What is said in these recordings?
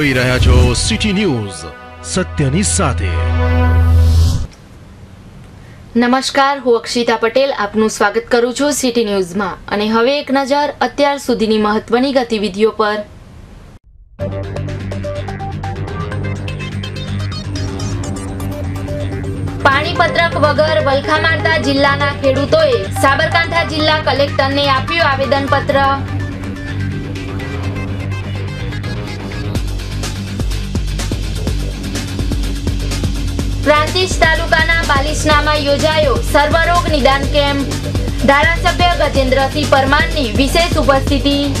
જોઈ રહ્યા છો સિટી ન્યૂઝ સત્યની સાથે. નમસ્કાર, હું અક્ષિતા પટેલ, આપનું સ્વાગત કરું છું સિટી ન્યૂઝમાં અને હવે એક નજર અત્યાર સુધીની મહત્વની ગતિવિધિઓ પર. પાણીપત્રક વગર વલખા મારતા જિલ્લાના ખેડૂતોએ સાબરકાંઠા જિલ્લા કલેક્ટરને આપ્યું આવેદનપત્ર. પ્રાંતિજ તાલુકાના બાલિશનામાં યોજાયો સર્વરોગ નિદાન કેમ્પ. ધારાસભ્ય ગજેન્દ્રસિંહ પરમારની વિશેષ ઉપસ્થિતિ.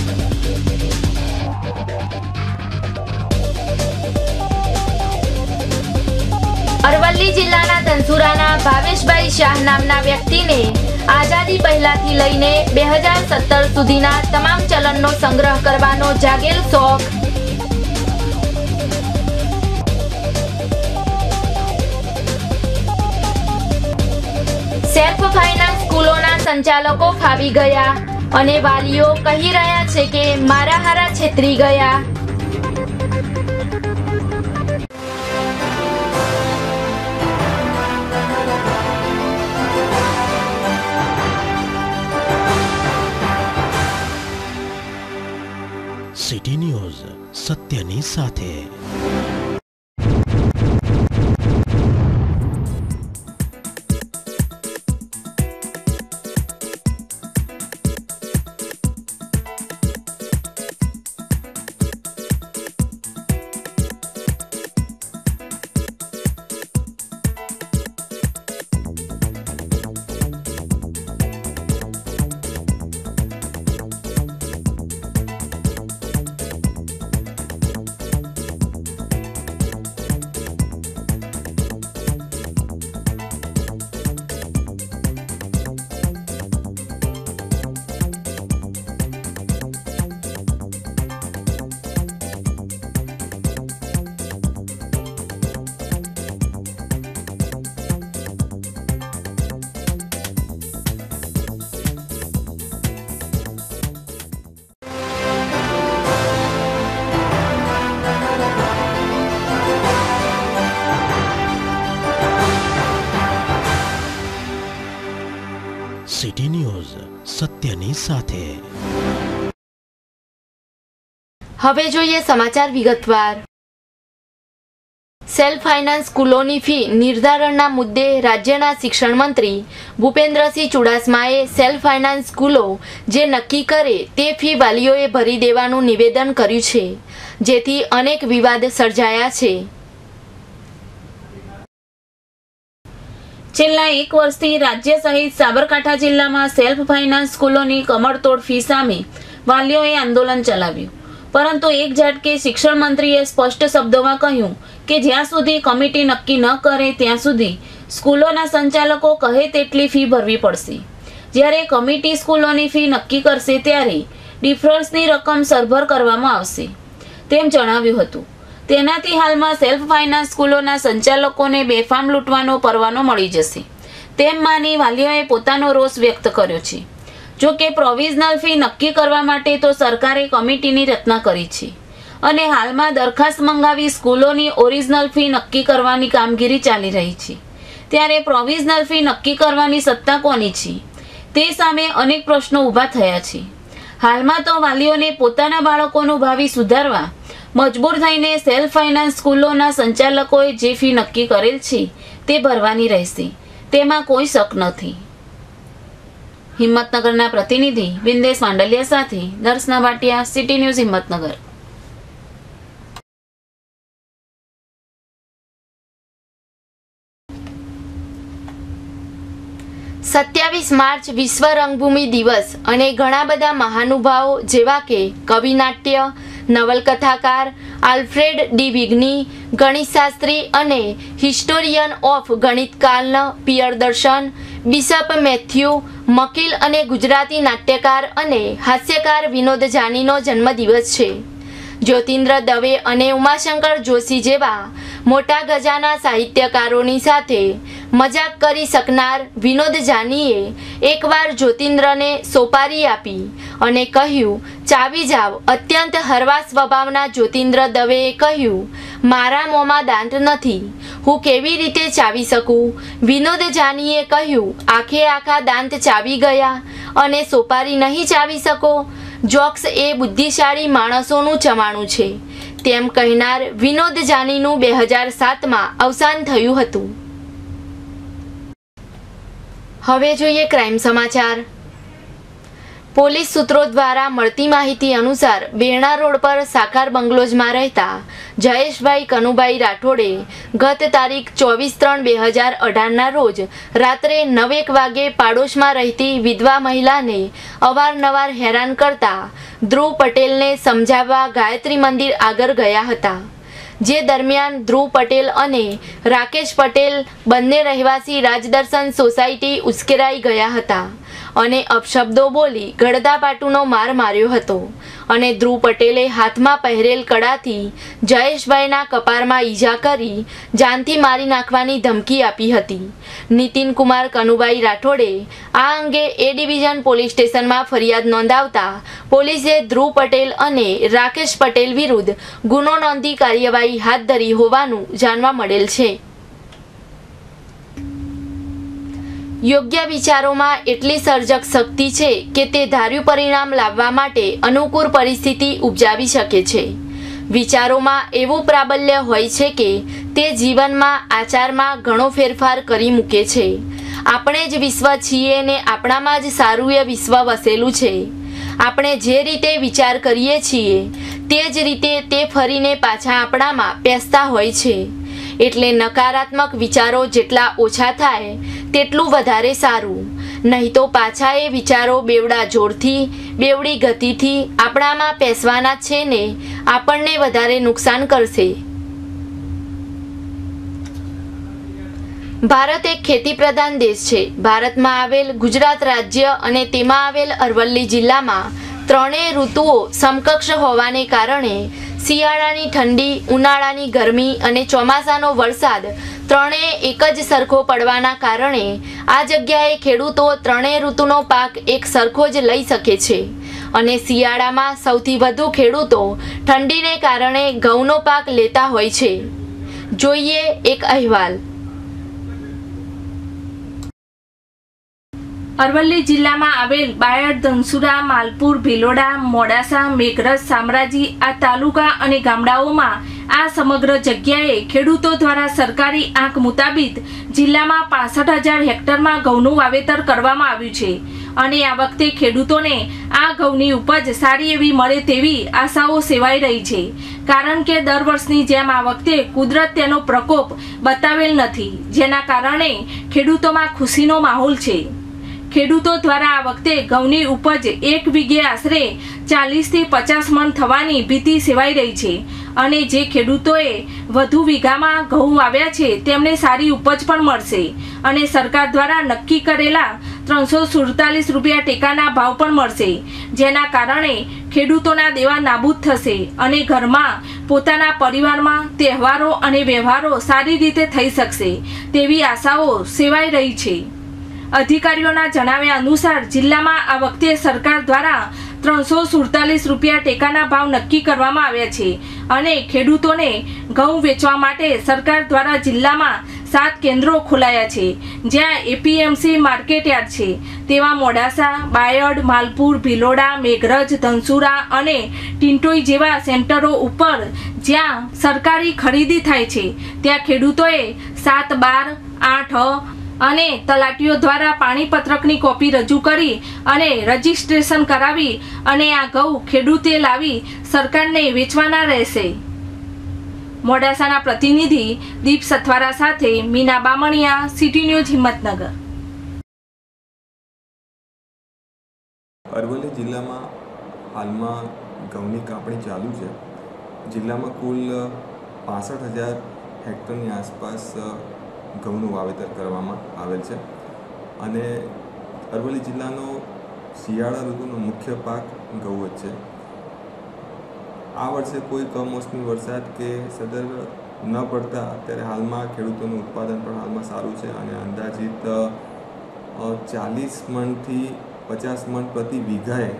અરવલ્લી જિલ્લાના ધનસુરાના ભાવેશભાઈ શાહ નામના વ્યક્તિને આઝાદી પહેલાથી લઈને બે હજાર સત્તર સુધીના તમામ ચલણનો સંગ્રહ કરવાનો જાગેલ શોખ સેલ્ફ ફાઇનાન્સ સ્કૂલોના સંચાલકો ફાવી ગયા અને વાલીઓ કહી રહ્યા છે કે મારા હારા છેતરી ગયા. સિટી ન્યૂઝ સત્યની સાથે. સાથે. હવે જોઈએ સમાચાર વિગતવાર. સેલ્ફ ફાઇનાન્સ સ્કૂલોની ફી નિર્ધારણના મુદ્દે રાજ્યના શિક્ષણ મંત્રી ભૂપેન્દ્રસિંહ ચુડાસમાએ સેલ્ફ ફાઇનાન્સ સ્કૂલો જે નક્કી કરે તે ફી વાલીઓએ ભરી દેવાનું નિવેદન કર્યું છે, જેથી અનેક વિવાદ સર્જાયા છે. છેલ્લા એક વર્ષથી રાજ્ય સહિત સાબરકાંઠા જિલ્લામાં સેલ્ફ ફાઇનાન્સ સ્કૂલોની કમરતોડ ફી સામે વાલીઓએ આંદોલન ચલાવ્યું. પરંતુ એક ઝાટકે શિક્ષણ મંત્રીએ સ્પષ્ટ શબ્દોમાં કહ્યું કે જ્યાં સુધી કમિટી નક્કી ન કરે ત્યાં સુધી સ્કૂલોના સંચાલકો કહે તેટલી ફી ભરવી પડશે. જ્યારે કમિટી સ્કૂલોની ફી નક્કી કરશે ત્યારે ડિફરન્સની રકમ સરભર કરવામાં આવશે, તેમ જણાવ્યું હતું. તેનાથી હાલમાં સેલ્ફ ફાઇનાન્સ સ્કૂલોના સંચાલકોને બેફામ લૂંટવાનો પરવાનો મળી જશે. તેમ માની વાલીઓએ પોતાનો રોષ વ્યક્ત કર્યો છે. જો કે પ્રોવિઝનલ ફી નક્કી કરવા માટે તો સરકારે કમિટીની રચના કરી છે. અને હાલમાં દરખાસ્ત મંગાવી સ્કૂલોની ઓરિજિનલ ફી નક્કી કરવાની કામગીરી ચાલી રહી છે. ત્યારે પ્રોવિઝનલ ફી નક્કી કરવાની સત્તા કોની છે? તે સામે અનેક પ્રશ્નો ઊભા થયા છે. હાલમાં તો વાલીઓને પોતાના બાળકોનું ભાવિ સુધારવા મજબૂર થઈને સેલ્ફ ફાઇનાન્સ સ્કૂલોના સંચાલકોએ જે ફી નક્કી કરેલ છે, તે ભરવાની રહેશે. તેમાં કોઈ શક નથી. હિંમતનગરના પ્રતિનિધિ બિંદેશ માંડલિયા સાથે દર્શના ભાટિયા, સિટી ન્યૂઝ હિંમતનગર. સત્યાવીસ માર્ચ વિશ્વ રંગભૂમિ દિવસ અને ઘણા બધા મહાનુભાવો જેવા કે કવિનાટ્ય નવલકથાકાર આલ્ફ્રેડ ડી વિગ્ની, ગણિતશાસ્ત્રી અને હિસ્ટોરિયન ઓફ ગણિતકાલન પિયરદર્શન બિશપ મેથ્યુ, મકીલ અને ગુજરાતી નાટ્યકાર અને હાસ્યકાર વિનોદ જાનીનો જન્મદિવસ છે. જ્યોતિન્દ્ર દવે અને ઉમાશંકર જોશી જેવા મોટા ગજાના સાહિત્યકારોની સાથે મજાક કરી શકનાર વિનોદ જાનીએ એકવાર જ્યોતિન્દ્રને સોપારી આપી અને કહ્યું, ચાવી જાવ. અત્યંત હરવા સ્વભાવના જ્યોતિન્દ્ર દવેએ કહ્યું, મારા મોંમાં દાંત નથી. હું કેવી રીતે ચાવી શકું? વિનોદ જાનીએ કહ્યું, આખે આખા દાંત ચાવી ગયા અને સોપારી નહીં ચાવી શકો? જોક્સ એ બુદ્ધિશાળી માણસોનું ચવાણું છે. તેમ કહેનાર વિનોદ જાનીનું બે હજાર સાતમાં અવસાન થયું હતું. હવે જોઈએ ક્રાઇમ સમાચાર. પોલીસ સૂત્રો દ્વારા મળતી માહિતી અનુસાર બેરણા રોડ પર સાકાર બંગલોજમાં રહેતા જયેશભાઈ કનુભાઈ રાઠોડે ગત તારીખ ચોવીસ ત્રણ બે હજાર અઢારના રોજ રાત્રે નવેક વાગે પાડોશમાં રહેતી વિધવા મહિલાને અવારનવાર હેરાન કરતા ધ્રુવ પટેલને સમજાવવા ગાયત્રી મંદિર આગળ ગયા હતા. જે દરમિયાન ધ્રુવ પટેલ અને રાકેશ પટેલ બંને રહેવાસી રાજદર્શન સોસાયટી ઉશ્કેરાઈ ગયા હતા. અને અપશબ્દો બોલી ગળદાપાટુનો માર માર્યો હતો. અને ધ્રુવ પટેલે હાથમાં પહેરેલ કડાથી જયેશભાઈના કપારમાં ઈજા કરી જાનથી મારી નાખવાની ધમકી આપી હતી. નીતિનકુમાર કનુભાઈ રાઠોડે આ અંગે એ ડિવિઝન પોલીસ સ્ટેશનમાં ફરિયાદ નોંધાવતા પોલીસે ધ્રુવ પટેલ અને રાકેશ પટેલ વિરુદ્ધ ગુનો નોંધી કાર્યવાહી હાથ ધરી હોવાનું જાણવા મળેલ છે. યોગ્ય વિચારોમાં એટલી સર્જક શક્તિ છે કે તે ધાર્યું પરિણામ લાવવા માટે અનુકૂળ પરિસ્થિતિ ઉપજાવી શકે છે. વિચારોમાં એવું પ્રાબલ્ય હોય છે કે તે જીવનમાં, આચારમાં ઘણો ફેરફાર કરી મૂકે છે. આપણે જ વિશ્વ છીએ ને આપણામાં જ સારું એ વિશ્વ વસેલું છે. આપણે જે રીતે વિચાર કરીએ છીએ, તે જ રીતે તે ફરીને પાછા આપણામાં પેસતા હોય છે. એટલે નકારાત્મક વિચારો જેટલા ઓછા થાય, તેટલું વધારે સારું. નહીં તો પાછા એ વિચારો બેવડા જોરથી, બેવડી ગતિથી આપણામાં પેસવાના છે ને, આપણને વધારે નુકસાન કરશે. ભારત એક ખેતી પ્રધાન દેશ છે. ભારતમાં આવેલ ગુજરાત રાજ્ય અને તેમાં આવેલ અરવલ્લી જિલ્લામાં ત્રણેય ઋતુઓ સમકક્ષ હોવાને કારણે શિયાળાની ઠંડી, ઉનાળાની ગરમી અને ચોમાસાનો વરસાદ ત્રણેય એક જ સરખો પડવાના કારણે આ જગ્યાએ ખેડૂતો ત્રણેય ઋતુનો પાક એક સરખો જ લઈ શકે છે. અને શિયાળામાં સૌથી વધુ ખેડૂતો ઠંડીને કારણે ઘઉંનો પાક લેતા હોય છે. જોઈએ એક અહેવાલ. અરવલ્લી જિલ્લામાં આવેલ બાયડ, ધનસુરા, માલપુર, ભિલોડા, મોડાસા, મેઘરજ સામ્રાજી આ તાલુકા અને ગામડાઓમાં આ સમગ્ર જગ્યાએ ખેડૂતો દ્વારા સરકારી આંક મુતાબિક જિલ્લામાં પાસઠ હજાર હેક્ટરમાં ઘઉંનું વાવેતર કરવામાં આવ્યું છે. અને આ વખતે ખેડૂતોને આ ઘઉંની ઉપજ સારી એવી મળે તેવી આશાઓ સેવાઈ રહી છે. કારણ કે દર વર્ષની જેમ આ વખતે કુદરત તેનો પ્રકોપ બતાવેલ નથી, જેના કારણે ખેડૂતોમાં ખુશીનો માહોલ છે. ખેડૂતો દ્વારા આ વખતે ઘઉંની ઉપજ એક વીઘે આશરે ચાલીસથી પચાસ મણ થવાની ભીતિ સેવાઈ રહી છે. અને જે ખેડૂતોએ વધુ વીઘામાં ઘઉં વાવ્યા છે, તેમને સારી ઉપજ પણ મળશે. અને સરકાર દ્વારા નક્કી કરેલા ત્રણસો સુડતાલીસ રૂપિયા ટેકાના ભાવ પણ મળશે, જેના કારણે ખેડૂતોના દેવા નાબૂદ થશે અને ઘરમાં પોતાના પરિવારમાં તહેવારો અને વ્યવહારો સારી રીતે થઈ શકશે, તેવી આશાઓ સેવાઈ રહી છે. અધિકારીઓના જણાવ્યા અનુસાર જિલ્લામાં આ વખતે સરકાર દ્વારા ત્રણસો સુડતાલીસ રૂપિયા ટેકાના ભાવ નક્કી કરવામાં આવ્યા છે અને ખેડૂતોને ઘઉં વેચવા માટે સરકાર દ્વારા જિલ્લામાં સાત કેન્દ્રો ખોલાયા છે, જ્યાં એપીએમસી માર્કેટ યાર્ડ છે. તેવા મોડાસા, બાયડ, માલપુર, ભિલોડા, મેઘરજ, ધનસુરા અને ટિન્ટોઈ જેવા સેન્ટરો ઉપર જ્યાં સરકારી ખરીદી થાય છે. ત્યાં ખેડૂતોએ સાત બાર, આઠ અને તલાટીઓ દ્વારા પાણીપત્રકની કોપી રજૂ કરી અને રજીસ્ટ્રેશન કરાવી અને આ ઘઉં ખેડૂતે લાવી સરકારને વેચવાના રહેશે. મોડાસાના પ્રતિનિધિ દીપ સથવારા સાથે મીના બામણિયા, સિટી ન્યૂઝ, હિંમતનગર. અરવલ્લી જિલ્લામાં હાલમાં ઘઉંની કાપણી ચાલુ છે. જિલ્લામાં કુલ પાસઠ હજાર હેક્ટરની આસપાસ ઘઉંનું વાવેતર કરવામાં આવેલ છે. અને અરવલ્લી જિલ્લાનો શિયાળા ઋતુનો મુખ્ય પાક ઘઉં જ છે. આ વર્ષે કોઈ કમોસમી વરસાદ કે સદર ન પડતા અત્યારે હાલમાં ખેડૂતોનું ઉત્પાદન પણ હાલમાં સારું છે અને અંદાજિત ચાલીસ મણથી પચાસ મણ પ્રતિ વીઘાએ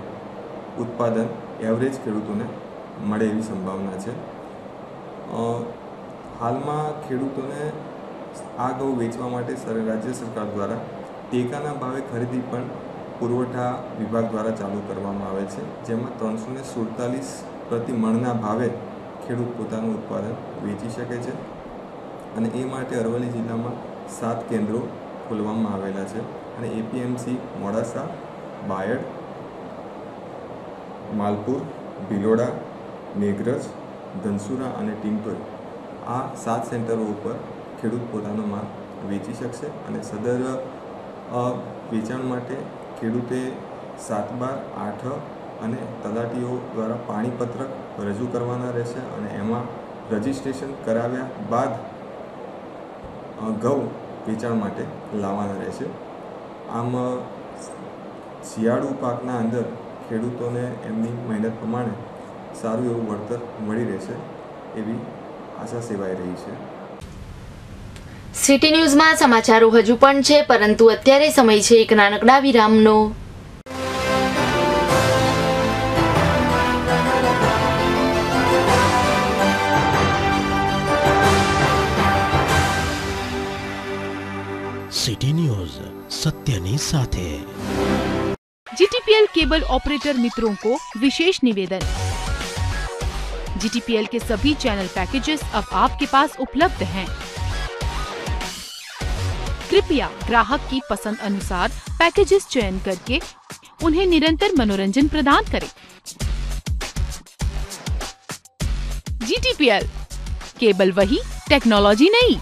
ઉત્પાદન એવરેજ ખેડૂતોને મળે એવી સંભાવના છે. હાલમાં ખેડૂતોને આ ઘઉં વેચવા માટે રાજ્ય સરકાર દ્વારા ટેકાના ભાવે ખરીદી પણ પુરવઠા વિભાગ દ્વારા ચાલુ કરવામાં આવે છે, જેમાં ત્રણસો ને સુડતાલીસ પ્રતિ મણના ભાવે ખેડૂત પોતાનું ઉત્પાદન વેચી શકે છે અને એ માટે અરવલ્લી જિલ્લામાં સાત કેન્દ્રો ખોલવામાં આવેલા છે અને એપીએમસી, મોડાસા, બાયડ, માલપુર, ભિલોડા, મેઘરજ, ધનસુરા અને ટિંકર આ સાત સેન્ટરો ઉપર ખેડૂત પોતાનો માલ વેચી શકશે અને સદર વેચાણ માટે ખેડૂતે સાત બાર, આઠ અને તલાટીઓ દ્વારા પાણીપત્રક રજૂ કરવાના રહેશે અને એમાં રજિસ્ટ્રેશન કરાવ્યા બાદ ઘઉં વેચાણ માટે લાવવાના રહેશે. આમ, શિયાળુ પાકના અંદર ખેડૂતોને એમની મહેનત પ્રમાણે સારું એવું વળતર મળી રહેશે એવી આશા સેવાઈ રહી છે. સિટી ન્યૂઝમાં સમાચારો હજુ પણ છે પરંતુ અત્યારે સમય છે એક નાનકડા વિરામનો સિટી न्यूज सत्यनी साथे जीटीपीएल केबल ऑपरेटर मित्रों को विशेष निवेदन जीटीपीएल के सभी चैनल पैकेजेस अब आपके पास उपलब्ध हैं कृपया ग्राहक की पसंद अनुसार पैकेजेस चयन करके उन्हें निरंतर मनोरंजन प्रदान करें। जीटीपीएल केबल वही टेक्नोलॉजी नहीं।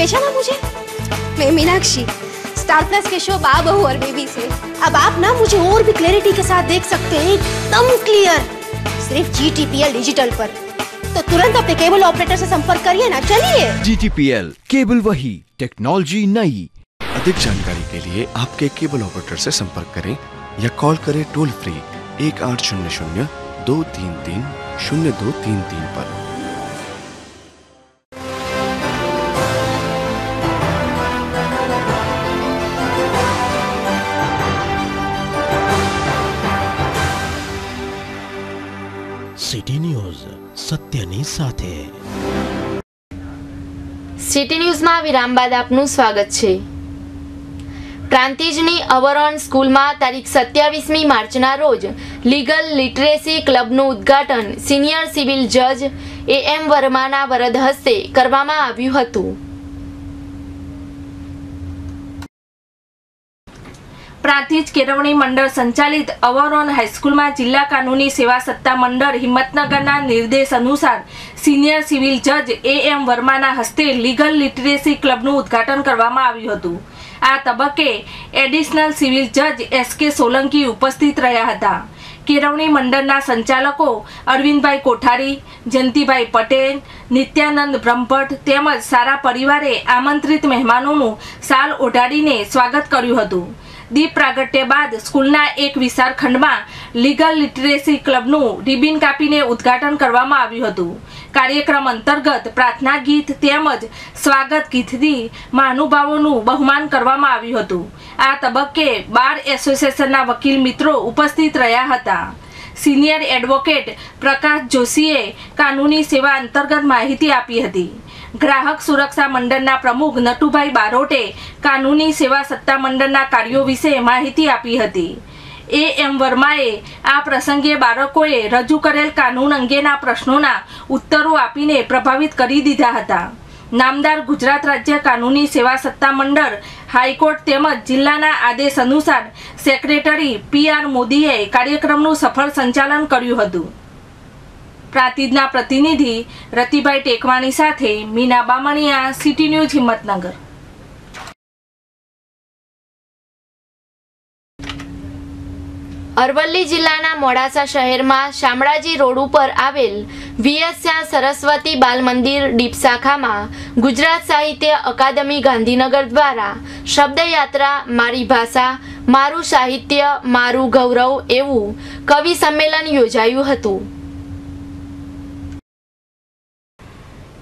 पहचाना मुझे? मैं मीनाक्षी स्टार प्लस के शो बा बहू और बेबी से। अब आप ना मुझे और भी क्लैरिटी के साथ देख सकते हैं, एकदम क्लियर सिर्फ़ G T P L digital पर। तो तुरंत अपने केबल ऑपरेटर से संपर्क करिए ना, चलिए। जीटीपीएल केबल वही टेक्नोलॉजी नई। अधिक जानकारी के लिए आपके केबल ऑपरेटर से संपर्क करें या कॉल करें टोल फ्री एक आठ शून्य शून्य दो तीन तीन, शून्य दो तीन तीन पर। સત્યની સાથે. સિટી ન્યૂઝમાં વિરામ બાદ આપનું સ્વાગત છે. પ્રાંતિજની અવરોન સ્કૂલમાં તારીખ સત્યાવીસમી માર્ચના રોજ લીગલ લિટરેસી ક્લબનું ઉદ્ઘાટન સિનિયર સિવિલ જજ એ એમ વર્માના વરદ હસ્તે કરવામાં આવ્યું હતું. પ્રાંતિજ કેળવણી મંડળ સંચાલિત અવરોન હાઈસ્કૂલમાં જિલ્લા કાનૂની સેવા સત્તા મંડળ હિંમતનગરના નિર્દેશ અનુસાર સિનિયર સિવિલ જજ એ એમ વર્માના હસ્તે લીગલ લિટરેસી ક્લબનું ઉદ્ઘાટન કરવામાં આવ્યું હતું. આ તબક્કે એડિશનલ સિવિલ જજ એસ કે સોલંકી ઉપસ્થિત રહ્યા હતા. કેળવણી મંડળના સંચાલકો અરવિંદભાઈ કોઠારી, જયંતિભાઈ પટેલ, નિત્યાનંદ બ્રહ્મભટ્ટ તેમજ સારા પરિવારે આમંત્રિત મહેમાનોનું સાલ ઓઢાડીને સ્વાગત કર્યું હતું. દીપ પ્રાગટ્ય બાદ સ્કૂલના એક વિશાળ ખંડમાં લીગલ લિટરેસી ક્લબનું રિબિન કાપીને ઉદ્ઘાટન કરવામાં આવ્યું હતું. કાર્યક્રમ અંતર્ગત પ્રાર્થના ગીત તેમજ સ્વાગત ગીતથી મહાનુભાવોનું બહુમાન કરવામાં આવ્યું હતું. આ તબક્કે બાર એસોસિએશનના વકીલ મિત્રો ઉપસ્થિત રહ્યા હતા. સિનિયર એડવોકેટ પ્રકાશ જોશીએ કાનૂની સેવા અંતર્ગત માહિતી આપી હતી. ગ્રાહક સુરક્ષા મંડળના પ્રમુખ નટુભાઈ બારોટે કાનૂની સેવા સત્તા મંડળના કાર્યો વિશે માહિતી આપી હતી. એ એમ વર્માએ આ પ્રસંગે બાળકોએ રજૂ કરેલ કાનૂન અંગેના પ્રશ્નોના ઉત્તરો આપીને પ્રભાવિત કરી દીધા હતા. નામદાર ગુજરાત રાજ્ય કાનૂની સેવા સત્તા મંડળ હાઈકોર્ટ તેમજ જિલ્લાના આદેશ અનુસાર સેક્રેટરી પી આર મોદીએ કાર્યક્રમનું સફળ સંચાલન કર્યું હતું. પ્રાંતિજના પ્રતિનિધિ રતિભાઈ ટેકવાણી સાથે મીના બામણિયા સિટી ન્યૂઝ હિંમતનગર. અરવલ્લી જિલ્લાના મોડાસા શહેરમાં શામળાજી રોડ ઉપર આવેલ વીએસ્યા સરસ્વતી બાલ મંદિર ડીપ શાખામાં ગુજરાત સાહિત્ય અકાદમી ગાંધીનગર દ્વારા શબ્દયાત્રા, મારી ભાષા, મારું સાહિત્ય, મારું ગૌરવ એવું કવિ સંમેલન યોજાયું હતું.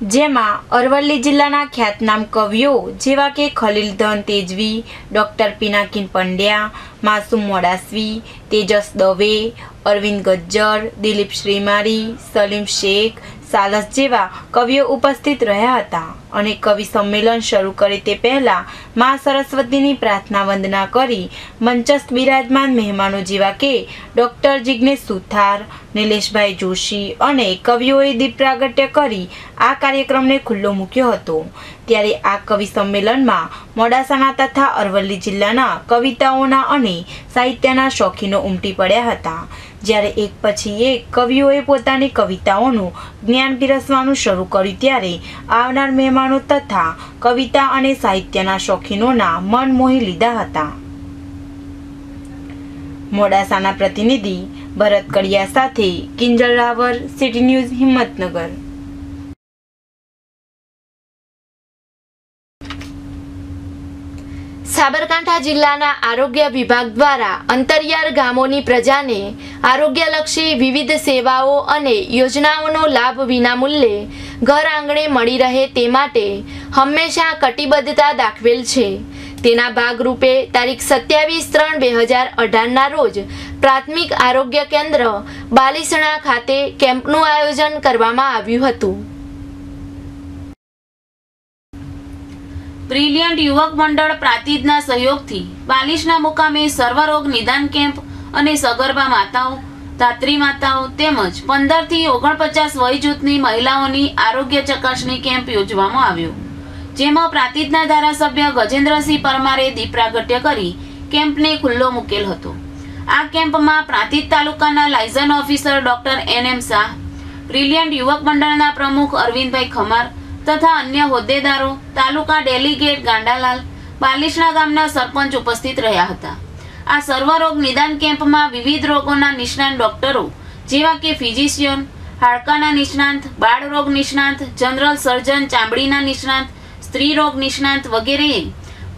જેમાં અરવલ્લી જિલ્લાના ખ્યાતનામ કવિઓ જેવા કે ખલીલ ધન તેજવી, ડૉક્ટર પિનાકિન પંડ્યા, માસુમ મોડાસવી, તેજસ દવે, અરવિંદ ગજ્જર, દિલીપ શ્રીમારી, સલીમ શેખ સાલસ જેવા કવિઓ ઉપસ્થિત રહ્યા હતા અને કવિ સંમેલન શરૂ કરે તે પહેલા મા સરસ્વતીની પ્રાર્થના વંદના કરી મંચસ્થ બિરાજમાન મહેમાનો જેવા કે ડૉક્ટર જિજ્ઞેશ સુથાર, નિલેશભાઈ જોશી અને કવિઓએ દીપ પ્રાગટ્ય કરી આ કાર્યક્રમને ખુલ્લો મૂક્યો હતો. ત્યારે આ કવિ સંમેલનમાં મોડાસાના તથા અરવલ્લી જિલ્લાના કવિતાઓના અને સાહિત્યના શોખીનો ઉમટી પડ્યા હતા. જ્યારે એક પછી એક કવિઓએ પોતાની કવિતાઓનું જ્ઞાન પીરસવાનું શરૂ કર્યું ત્યારે આવનાર મહેમાનો તથા કવિતા અને સાહિત્યના શોખીનોના મન મોહી લીધા હતા. મોડાસાના પ્રતિનિધિ ભરત કડિયા સાથે કિંજલ રાવર સિટી ન્યૂઝ, હિંમતનગર. સાબરકાંઠા જિલ્લાના આરોગ્ય વિભાગ દ્વારા અંતરિયાળ ગામોની પ્રજાને આરોગ્યલક્ષી વિવિધ સેવાઓ અને યોજનાઓનો લાભ વિનામૂલ્યે ઘર આંગણે મળી રહે તે માટે હંમેશા કટિબદ્ધતા દાખવેલ છે. તેના ભાગરૂપે તારીખ સત્યાવીસ ત્રણ બે હજાર અઢારના રોજ પ્રાથમિક આરોગ્ય કેન્દ્ર બાલિસણા ખાતે કેમ્પનું આયોજન કરવામાં આવ્યું હતું. બ્રિલિયન્ટ યુવક મંડળ પ્રાતિજના સહયોગથી બાલિશના મુકામે સર્વરોગ નિદાન કેમ્પ અને સગર્ભા માતાઓ, ધાત્રી માતાઓ તેમજ પંદરથી ઓગણપચાસ વય જૂથની મહિલાઓની આરોગ્ય ચકાસણી કેમ્પ યોજવામાં આવ્યો. જેમાં પ્રાતિજના ધારાસભ્ય ગજેન્દ્રસિંહ પરમારે દીપ પ્રાગટ્ય કરી કેમ્પને ખુલ્લો મૂકેલ હતો. આ કેમ્પમાં પ્રાંતિજ તાલુકાના liaison officer doctor N M Shah, brilliant યુવક મંડળના પ્રમુખ અરવિંદભાઈ ખમાર તથા અન્ય હોદ્દેદારો, તાલુકા ડેલીગેટ ગાંડાલાલ, બાલિશના ગામના સરપંચ ઉપસ્થિત રહ્યા હતા. આ સર્વરોગ નિદાન કેમ્પમાં વિવિધ રોગોના નિષ્ણાંત ડોક્ટરો, જેવા કે ફિઝિશિયન, હાડકાના નિષ્ણાંત બાળરોગ નિષ્ણાંત, જનરલ સર્જન, ચામડીના નિષ્ણાંત, સ્ત્રી રોગ નિષ્ણાંત વગેરેએ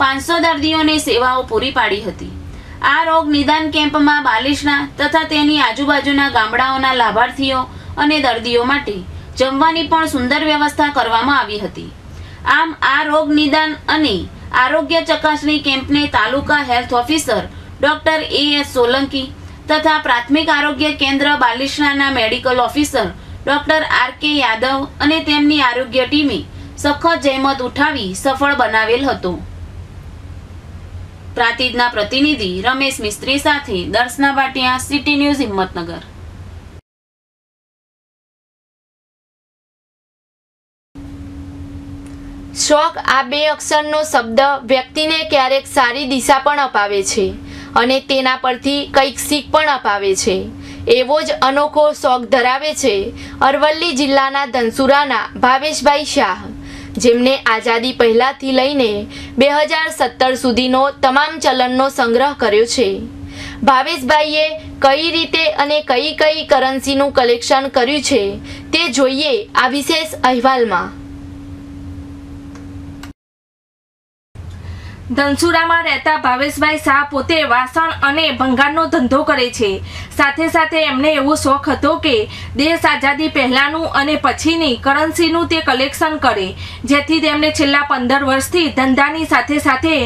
પાંચસો દર્દીઓને સેવાઓ પૂરી પાડી હતી. આ રોગ નિદાન કેમ્પમાં બાલિશના તથા તેની આજુબાજુના ગામડાઓના લાભાર્થીઓ અને દર્દીઓ માટે જમવાની પણ સુંદર વ્યવસ્થા કરવામાં આવી હતી. આમ આ રોગ નિદાન અને આરોગ્ય ચકાસણી કેમ્પને taluka health officer doctor A S Solanki તથા પ્રાથમિક આરોગ્ય કેન્દ્ર બાલિશ્રાના medical officer doctor R K Yadav અને તેમની આરોગ્ય ટીમે સખત જહેમત ઉઠાવી સફળ બનાવેલ હતો. પ્રાતિજના પ્રતિનિધિ રમેશ મિસ્ત્રી સાથે દર્શના ભાટિયા સિટી ન્યૂઝ હિંમતનગર. શોખ આ બે અક્ષરનો શબ્દ વ્યક્તિને ક્યારેક સારી દિશા પણ અપાવે છે અને તેના પરથી કંઈક શીખ પણ અપાવે છે. એવો જ અનોખો શોખ ધરાવે છે અરવલ્લી જિલ્લાના ધનસુરાના ભાવેશભાઈ શાહ, જેમને આઝાદી પહેલાંથી લઈને બે હજાર સત્તર સુધીનો તમામ ચલણનો સંગ્રહ કર્યો છે. ભાવેશભાઈએ કઈ રીતે અને કઈ કઈ કરન્સીનું કલેક્શન કર્યું છે તે જોઈએ આ વિશેષ અહેવાલમાં. ધનસુરામાં રહેતા ભાવેશભાઈ શાહ પોતે વાસણ અને ભંગારનો ધંધો કરે છે. સાથે સાથે એમને એવો શોખ હતો કે દેશ આઝાદી પહેલાંનું અને પછીની કરન્સીનું તે કલેક્શન કરે, જેથી તેમને છેલ્લા પંદર વર્ષથી ધંધાની સાથે સાથે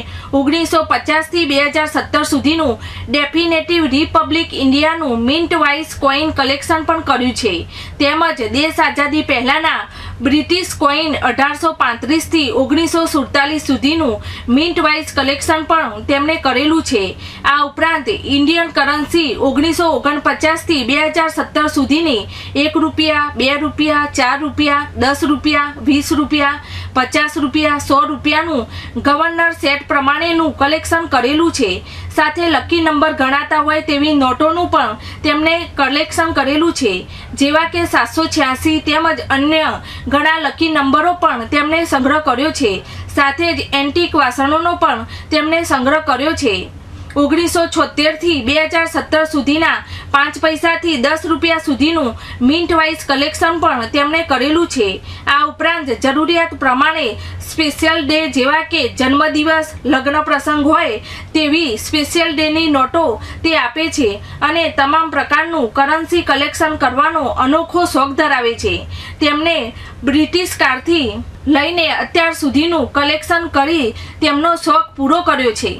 ઓગણીસો પચાસથી બે હજાર સત્તર સુધીનું ડેફિનેટિવ રિપબ્લિક ઇન્ડિયાનું મિન્ટ વાઇઝ કોઈન કલેક્શન પણ કર્યું છે. તેમજ દેશ આઝાદી પહેલાંના બ્રિટિશ કોઈન અઢારસો પાંત્રીસથી ઓગણીસો સુડતાલીસ સુધીનું મિન્ટ વાઇઝ કલેક્શન પણ તેમણે કરેલું છે. આ ઉપરાંત ઇન્ડિયન કરન્સી ઓગણીસો ઓગણપચાસથી બે હજાર સત્તર સુધીની એક રૂપિયા, બે રૂપિયા, ચાર રૂપિયા, દસ રૂપિયા, વીસ રૂપિયા, પચાસ રૂપિયા, સો રૂપિયાનું ગવર્નર સેટ પ્રમાણેનું કલેક્શન કરેલું છે. સાથે લકી નંબર ગણાતા હોય તેવી નોટોનું પણ તેમણે કલેક્શન કરેલું છે. જેવા કે સાતસો છ્યાસી તેમજ અન્ય ઘણા લકી નંબરો પણ તેમણે સંગ્રહ કર્યો છે. સાથે જ એન્ટિક વાસણોનો પણ તેમણે સંગ્રહ કર્યો છે. ઓગણીસો છોતેરથી બે હજાર સત્તર સુધીના પાંચ પૈસાથી દસ રૂપિયા સુધીનું મિન્ટ વાઇઝ કલેક્શન પણ તેમણે કરેલું છે. આ ઉપરાંત જરૂરિયાત પ્રમાણે સ્પેશિયલ ડે જેવા કે જન્મદિવસ, લગ્ન પ્રસંગ હોય તેવી સ્પેશિયલ ડેની નોટો તે આપે છે અને તમામ પ્રકારનું કરન્સી કલેક્શન કરવાનો અનોખો શોખ ધરાવે છે. તેમણે બ્રિટિશ કાળથી લઈને અત્યાર સુધીનું કલેક્શન કરી તેમનો શોખ પૂરો કર્યો છે.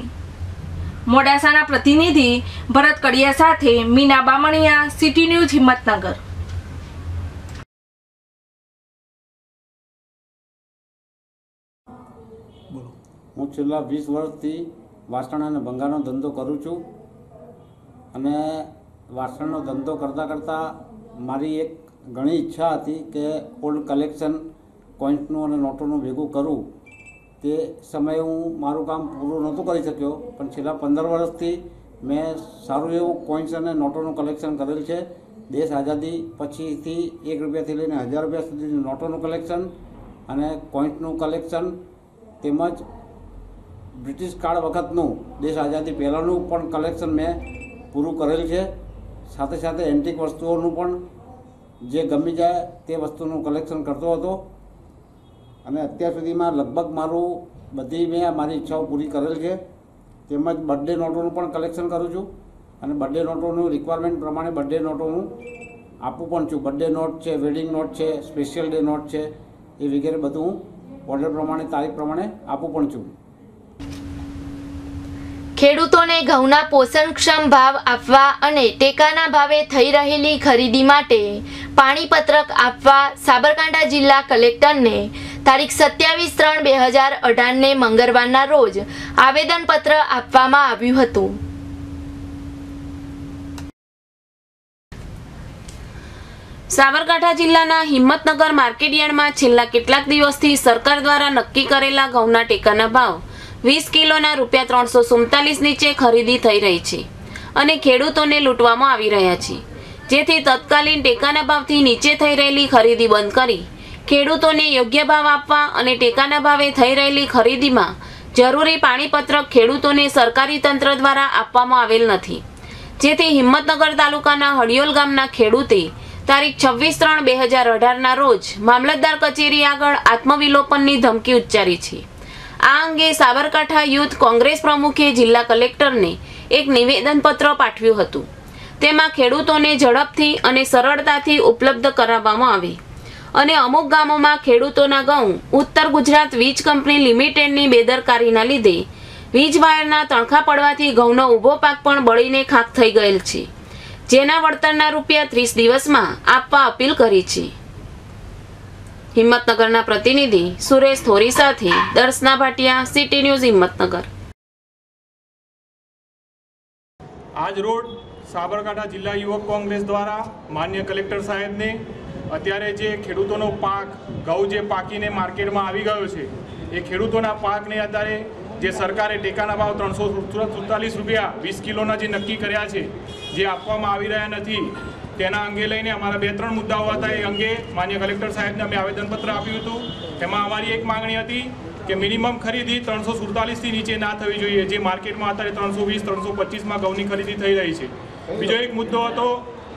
મોડાસાના પ્રતિનિધિ ભરત કડિયા સાથે મીના બામણિયા, સિટી ન્યૂઝ હિંમતનગર. હું છેલ્લા વીસ વર્ષથી વાસણ અને ભંગારનો ધંધો કરું છું અને વાસણનો ધંધો કરતાં કરતાં મારી એક ઘણી ઈચ્છા હતી કે ઓલ્ડ કલેક્શન કોઈન્સનું અને નોટોનું ભેગું કરું. તે સમયે હું મારું કામ પૂરું નહોતું કરી શક્યો, પણ છેલ્લા પંદર વર્ષથી મેં સારું એવું કોઈન્સ અને નોટોનું કલેક્શન કરેલ છે. દેશ આઝાદી પછીથી એક રૂપિયાથી લઈને હજાર રૂપિયા સુધીની નોટોનું કલેક્શન અને કોઈન્સનું કલેક્શન તેમજ બ્રિટિશ કાળ વખતનું દેશ આઝાદી પહેલાંનું પણ કલેક્શન મેં પૂરું કરેલ છે. સાથે સાથે એન્ટિક વસ્તુઓનું પણ જે ગમી જાય તે વસ્તુનું કલેક્શન કરતો હતો. અને અત્યાર સુધીમાં લગભગ મારું બધી મેં મારી ઈચ્છાઓ પૂરી કરેલ છે. તેમજ બર્થડે નોટોનું પણ કલેક્શન કરું છું. અને બર્થડે નોટોનું રિક્વાયરમેન્ટ પ્રમાણે બર્થડે નોટો હું આપું પણ છું. બર્થડે નોટ છે વેડિંગ નોટ છે સ્પેશિયલ ડે નોટ છે, એ વગેરે બધું હું ઓર્ડર પ્રમાણે, તારીખ પ્રમાણે આપું પણ છું. ખેડૂતોને ઘઉંના પોષણક્ષમ ભાવ આપવા અને ટેકાના ભાવે થઈ રહેલી ખરીદી માટે પાણીપત્રક આપવા સાબરકાંઠા જિલ્લા કલેક્ટરને તારીખ સત્યાવીસ ત્રણ બે હજાર અઢારને મંગળવારના રોજ આવેદનપત્ર આપવામાં આવ્યું હતું. સાબરકાંઠા જિલ્લાના હિંમતનગર માર્કેટયાર્ડમાં છેલ્લા કેટલાક દિવસથી સરકાર દ્વારા નક્કી કરેલા ઘઉંના ટેકાના ભાવ વીસ કિલોના રૂપિયા ત્રણસો સુડતાલીસ નીચે ખરીદી થઈ રહી છે અને ખેડૂતોને લૂંટવામાં આવી રહ્યા છે. જેથી તત્કાલીન ટેકાના ભાવથી નીચે થઈ રહેલી ખરીદી બંધ કરી ખેડૂતોને યોગ્ય ભાવ આપવા અને ટેકાના ભાવે થઈ રહેલી ખરીદીમાં જરૂરી પાણીપત્રક ખેડૂતોને સરકારી તંત્ર દ્વારા આપવામાં આવેલ નથી. જેથી હિંમતનગર તાલુકાના હડિયોલ ગામના ખેડૂતે તારીખ છવ્વીસ ત્રણ બે હજાર અઢારના રોજ મામલતદાર કચેરી આગળ આત્મવિલોપનની ધમકી ઉચ્ચારી છે. આ અંગે સાબરકાંઠા યુથ કોંગ્રેસ પ્રમુખે જિલ્લા કલેક્ટરને એક નિવેદનપત્ર પાઠવ્યું હતું. તેમાં ખેડૂતોને ઝડપથી અને સરળતાથી ઉપલબ્ધ કરાવવામાં આવે. અને અમુક ગામોમાં ખેડૂતોના ઘઉં ઉત્તર ગુજરાત વીજ કંપની લિમિટેડની બેદરકારીના લીધે વીજ વાયરના તણખા પડવાથી ઘઉંનો ઊભો પાક પણ બળીને ખાક થઈ ગયેલ છે. જેના વળતરના રૂપિયા ત્રીસ દિવસમાં આપવા અપીલ કરી છે. હિંમતનગરના પ્રતિનિધિ સુરેશ થોરી સાથે દર્શના ભાટિયા, સિટી ન્યૂઝ હિંમતનગર. આજ રોડ સાબરકાંઠા જિલ્લા યુવક કોંગ્રેસ દ્વારા માન્ય કલેક્ટર સાહેબને અત્યારે જે ખેડૂતોનો પાક, ઘઉં જે પાકીને માર્કેટમાં આવી ગયો છે, એ ખેડૂતોના પાકને અત્યારે જે સરકારે ટેકાના ભાવ ત્રણસો સુડતાલીસ રૂપિયા, વીસ કિલોના જે નક્કી કર્યા છે, જે આપવામાં આવી રહ્યા નથી, તેના અંગે લઈને અમારા બે ત્રણ મુદ્દાઓ હતા. એ અંગે માન્ય કલેક્ટર સાહેબને અમે આવેદનપત્ર આપ્યું હતું. એમાં અમારી એક માંગણી હતી કે મિનિમમ ખરીદી ત્રણસો સુડતાલીસથી નીચે ના થવી જોઈએ, જે માર્કેટમાં અત્યારે ત્રણસો વીસ, ત્રણસો પચીસમાં ઘઉંની ખરીદી થઈ રહી છે. બીજો એક મુદ્દો હતો,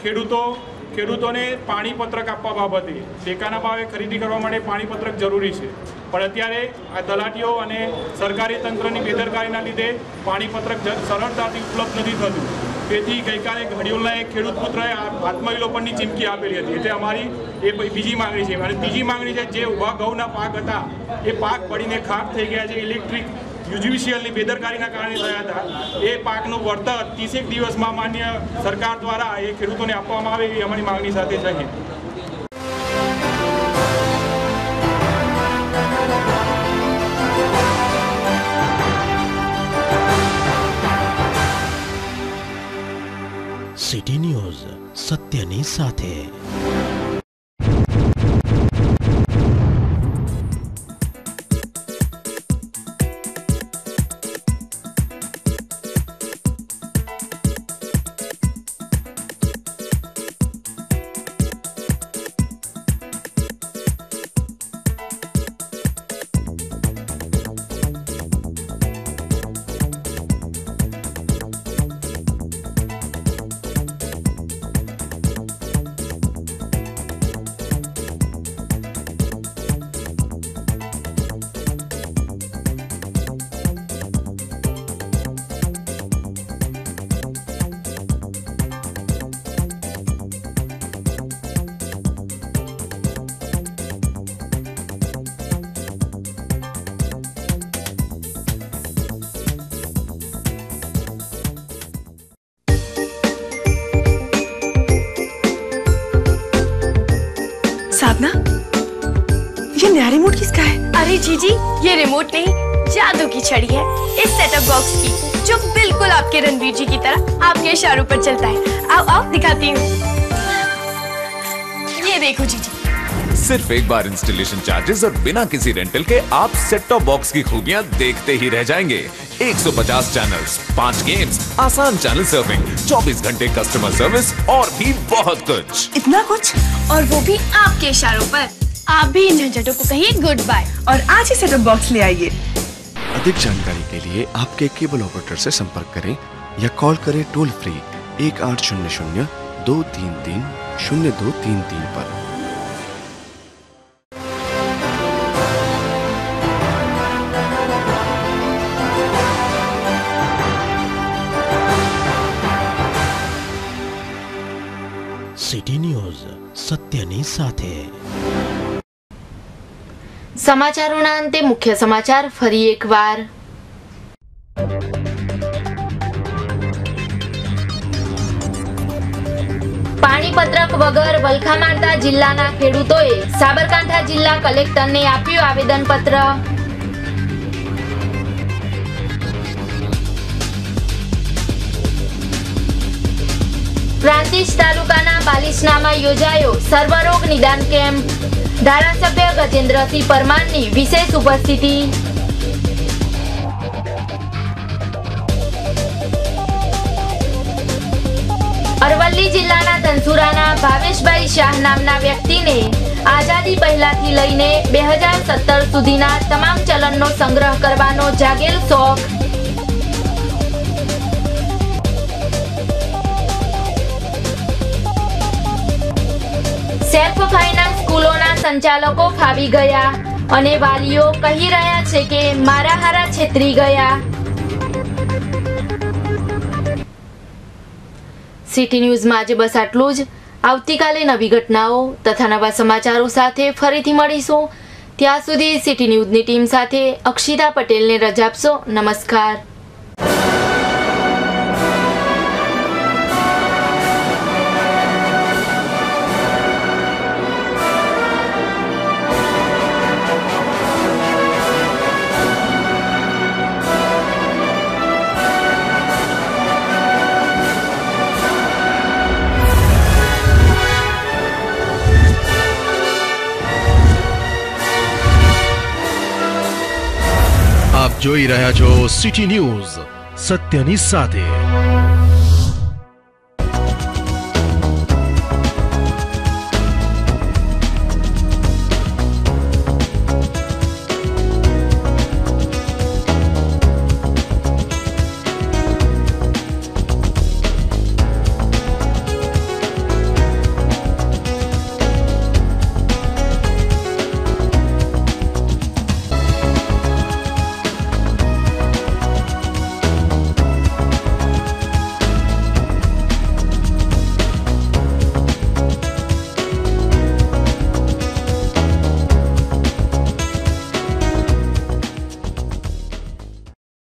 ખેડૂતો ખેડૂતોને પાણીપત્રક આપવા બાબતે ટેકાના ભાવે ખરીદી કરવા માટે પાણીપત્રક જરૂરી છે. પણ અત્યારે આ તલાટીઓ અને સરકારી તંત્રની બેદરકારીના લીધે પાણીપત્રક જ- સરળતાથી ઉપલબ્ધ નથી થતું. તેથી ગઈકાલે ઘડિયોલના એક ખેડૂત પુત્રએ આત્મવિલોપનની ચીમકી આપેલી હતી. એટલે અમારી એ બીજી માંગણી છે. અને બીજી માંગણી છે, જે ઊભા ઘઉંના પાક હતા, એ પાક પડીને ખાક થઈ ગયા છે. ઇલેક્ટ્રિક યુજીવીસીએલની બેદરકારીના કારણે થયા હતા. એ પાકનું વળતર ત્રીસેક દિવસમાં માન્ય સરકાર દ્વારા એ ખેડૂતોને આપવામાં આવે એવી અમારી માંગણી સાથે છે સિટી ન્યૂઝ સત્યની સાથે. है जी जीजी ये रिमोट नहीं जादू की छड़ी है। इस सेटअप बॉक्स की जो बिल्कुल आपके रणवीर जी की तरह आपके इशारों पर चलता है। आओ आओ दिखाती हूँ। ये देखो जी जी। सिर्फ़ एक बार इंस्टॉलेशन चार्जेस और बिना किसी रेंटल के आप सेट टॉप बॉक्स की खूबियाँ देखते ही रह जाएँगे। 150 चैनल्स, 5 गेम्स, आसान चैनल सर्विंग 24 घंटे कस्टमर सर्विस और भी बहुत कुछ। इतना कुछ? और वो भी आपके इशारों पर। आप भी इन झंझटों को कहिए गुड बाय और आज ही सेटअप बॉक्स ले आइए। अधिक जानकारी के लिए आपके केबल ऑपरेटर से संपर्क करें या कॉल करें टोल फ्री एक आठ शून्य शून्य दो तीन तीन शून्य दो तीन तीन पर। सिटी न्यूज़ सत्यनी है। સમાચારોના અંતે મુખ્ય સમાચાર ફરી એકવાર. પાણીપત્રક વગર વલખા મારતા જિલ્લાના ખેડૂતોએ સાબરકાંઠા જિલ્લા કલેક્ટરને આપ્યું આવેદનપત્ર. પ્રાંતિજ તાલુકાના બાલિસનામાં યોજાયો સર્વરોગ નિદાન કેમ્પ. ધારાસભ્ય ગજેન્દ્રસિંહ પરમારની વિશેષ ઉપસ્થિતિ. અરવલ્લી જિલ્લાના ધનસુરાના ભાવેશભાઈ શાહ નામના વ્યક્તિને આઝાદી પહેલાથી લઈને બે હજાર સત્તર સુધીના તમામ ચલણનો સંગ્રહ કરવાનો જાગેલ શોખ. સેલ્ફ ફાઇનાન્સ સ્કૂલોના સંચાલકો ફાવી ગયા અને વાલીઓ કહી રહ્યા છે કે મારા હારા છેતરી ગયા. સિટી ન્યૂઝમાં આજે બસ આટલું જ. આવતીકાલે નવી ઘટનાઓ તથા નવા સમાચારો સાથે ફરીથી મળીશું. ત્યાં સુધી સિટી ન્યૂઝની ટીમ સાથે અક્ષિતા પટેલને રજા આપશો. નમસ્કાર. જોઈ રહ્યા છો સિટી ન્યૂઝ સત્યની સાથે.